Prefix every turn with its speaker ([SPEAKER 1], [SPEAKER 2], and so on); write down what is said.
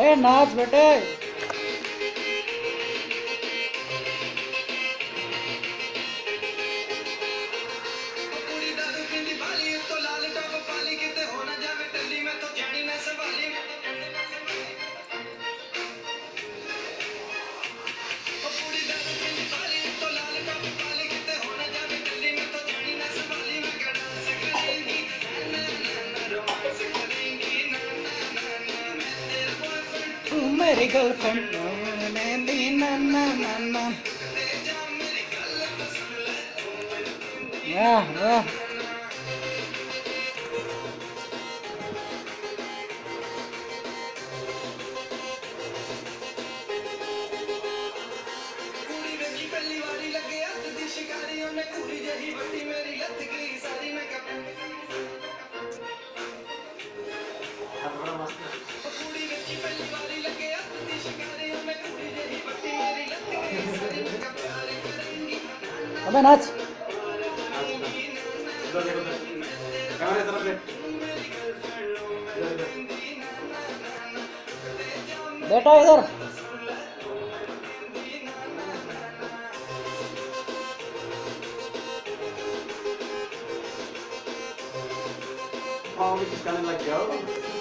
[SPEAKER 1] बेटे नाच बेटे। മരികൾ കൊണ്ടു നന്ന നന്ന
[SPEAKER 2] ആ ആ शिकारियों ने पूरी जही बटी में
[SPEAKER 1] अबे नाच
[SPEAKER 2] बेटा इधर
[SPEAKER 3] Paul, we just gonna let go.